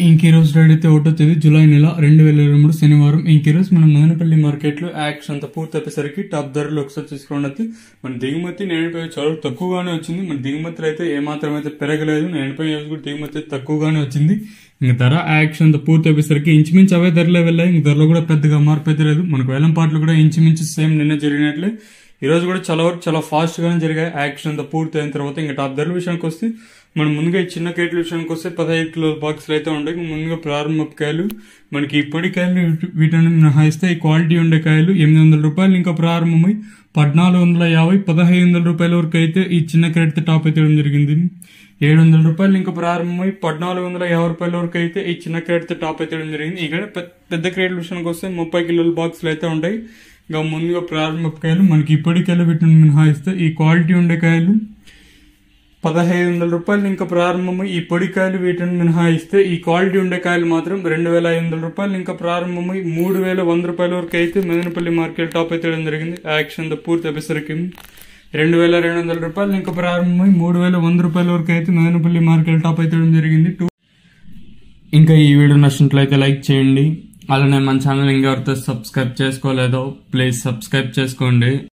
ఇంక ఈ రోజు అయితే ఒకటో తేదీ జూలై నెల రెండు వేల ఇరవై మూడు శనివారం. ఇంకీరోజు మనం రోజు మన మదనపల్లి మార్కెట్లో యాక్షన్ అంత పూర్తి అయిపోయేసరికి టాప్ ధరలు ఒకసారి చూసుకోండి. మన దిగుమతి నేనపై చాలా తక్కువగానే వచ్చింది. మన దిగుమతులు అయితే ఏమాత్రం అయితే పెరగలేదు. నేనపై కూడా దిగుమతి అయితే తక్కువగానే వచ్చింది. ఇంక ధర యాక్షన్ అంత పూర్తి అయిపోయేసరికి ఇంచుమించు అవే ధరలే వెళ్ళాయి. ఇంక ధరలో కూడా పెద్దగా మార్పు అయితే లేదు. మనకు వేలం పాటలు కూడా ఇంచుమించు సేమ్ నిన్న జరిగినట్లే. ఈరోజు కూడా చాలా వరకు చాలా ఫాస్ట్గానే జరిగాయి. యాక్షన్ అంతా పూర్తయిన తర్వాత ఇంకా టాప్ ధరల విషయానికి వస్తే మనం ముందుగా ఈ చిన్న కేట్ల విషయానికి వస్తే పదహైదు కిలోల బాక్సులు అయితే ఉంటాయి ముందుగా ప్రారంభ కాయలు మనకి ఈ పొడి కాయలు వీటిని మినహాయిస్తే ఈ క్వాలిటీ ఉండే కాయలు ఎనిమిది వందల రూపాయలు ఇంకా ప్రారంభమై పద్నాలుగు వందల యాభై పదహైదు వందల రూపాయల వరకు అయితే ఈ చిన్న క్రెడిట్ టాప్ అయితే ఇవ్వడం జరిగింది. ఏడు వందల రూపాయలు ఇంకా ప్రారంభమై పద్నాలుగు వందల యాభై రూపాయల వరకు అయితే ఈ చిన్న క్రెడిట్ టాప్ అయితే ఇవ్వడం జరిగింది. ఇక్కడ పెద్ద క్రెడిట్ విషయానికి వస్తే ముప్పై కిలోల బాక్సులు అయితే ఉంటాయి ఇంకా ముందుగా ప్రారంభ కాయలు మనకి ఇప్పటికెళ్ళ కాయలు వీటిని మినహాయిస్తే ఈ క్వాలిటీ ఉండే కాయలు. పదహైదు వందల రూపాయలు ఇంకా ప్రారంభమై. ఈ పొడి కాయలు వీటిని మినహాయిస్తే ఈ క్వాలిటీ ఉండే కాయలు మాత్రం రెండు వేల ఐదు వందల రూపాయలు ఇంకా ప్రారంభమై. మూడు వేల వంద రూపాయల వరకు అయితే మెదనపల్లి మార్కెట్ టాప్ అయితే జరిగింది. యాక్షన్తో పూర్తి అభిసరికి. రెండు వేల రెండు వందల రూపాయలు ఇంకా ప్రారంభమై. మూడు వేల వంద రూపాయల వరకు అయితే మెదనపల్లి మార్కెట్ టాప్ అయితే జరిగింది. టూ ఇంకా ఈ వీడియో నచ్చినట్లయితే లైక్ చేయండి. అలానే మన ఛానల్ ఇంకెవరితో సబ్స్క్రైబ్ చేసుకోలేదో ప్లీజ్ సబ్స్క్రైబ్ చేసుకోండి.